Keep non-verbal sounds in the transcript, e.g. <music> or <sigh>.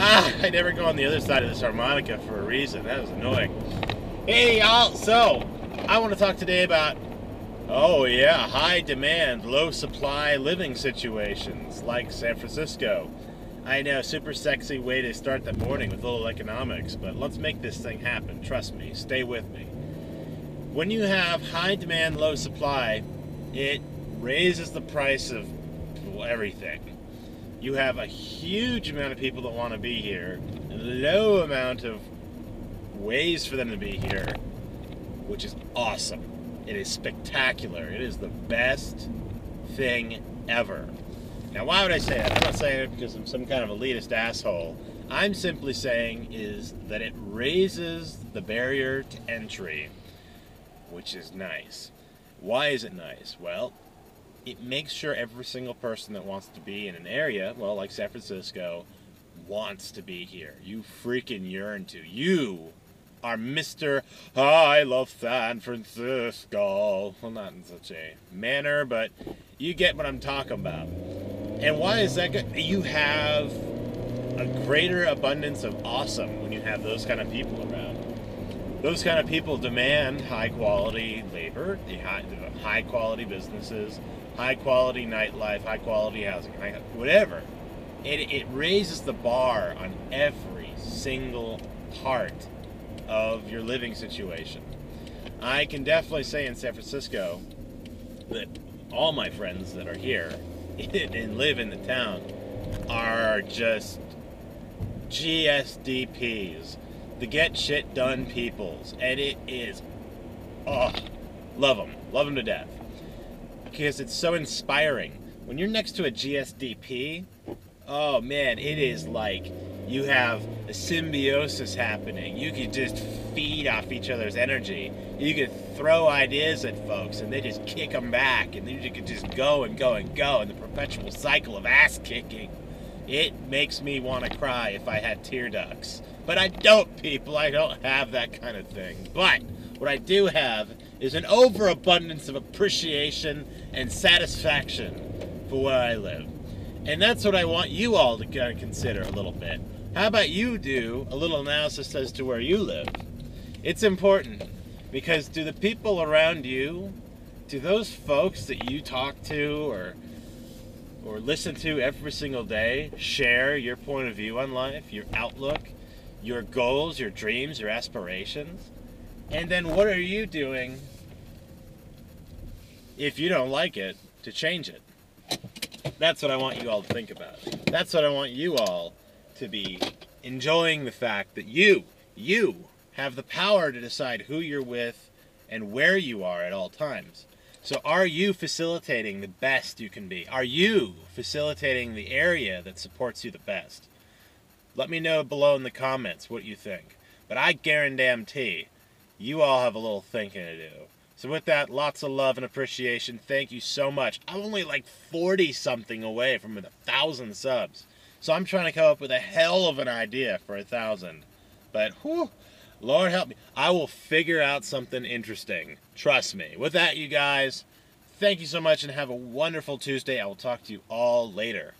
Ah, I never go on the other side of this harmonica for a reason. That was annoying. Hey, y'all. So, I want to talk today about, oh yeah, high demand, low supply living situations like San Francisco. I know, super sexy way to start the morning with a little economics, but let's make this thing happen. Trust me. Stay with me. When you have high demand, low supply, it raises the price of everything. You have a huge amount of people that want to be here, low amount of ways for them to be here, which is awesome. It is spectacular. It is the best thing ever. Now, why would I say that? I'm not saying it because I'm some kind of elitist asshole. I'm simply saying is that it raises the barrier to entry, which is nice. Why is it nice? Well, it makes sure every single person that wants to be in an area, well, like San Francisco, wants to be here. You freaking yearn to. You are Mr. I love San Francisco. Well, not in such a manner, but you get what I'm talking about. And why is that good? You have a greater abundance of awesome when you have those kind of people around. Those kind of people demand high quality labor, high, high quality businesses, high quality nightlife, high quality housing, whatever. It, it raises the bar on every single part of your living situation. I can definitely say in San Francisco that all my friends that are here <laughs> and live in the town are just GSDPs, the get shit done peoples, and it is, oh, love them, love them to death because it's so inspiring. When you're next to a GSDP, oh man, it is like you have a symbiosis happening. You could just feed off each other's energy. You could throw ideas at folks and they just kick them back, and then you could just go and go and go in the perpetual cycle of ass kicking. It makes me want to cry if I had tear ducts. But I don't, people. I don't have that kind of thing. But what I do have is an overabundance of appreciation and satisfaction for where I live. And that's what I want you all to kind of consider a little bit. How about you do a little analysis as to where you live? It's important because do the people around you, do those folks that you talk to or or listen to every single day share your point of view on life, your outlook, your goals, your dreams, your aspirations? And then what are you doing if you don't like it to change it? That's what I want you all to think about. That's what I want you all to be enjoying the fact that you, you have the power to decide who you're with and where you are at all times. So are you facilitating the best you can be? Are you facilitating the area that supports you the best? Let me know below in the comments what you think. But I guarantee you all have a little thinking to do. So with that, lots of love and appreciation. Thank you so much. I'm only like 40 something away from a thousand subs. So I'm trying to come up with a hell of an idea for a thousand. But whew, Lord help me. I will figure out something interesting. Trust me. With that, you guys, thank you so much and have a wonderful Tuesday. I will talk to you all later.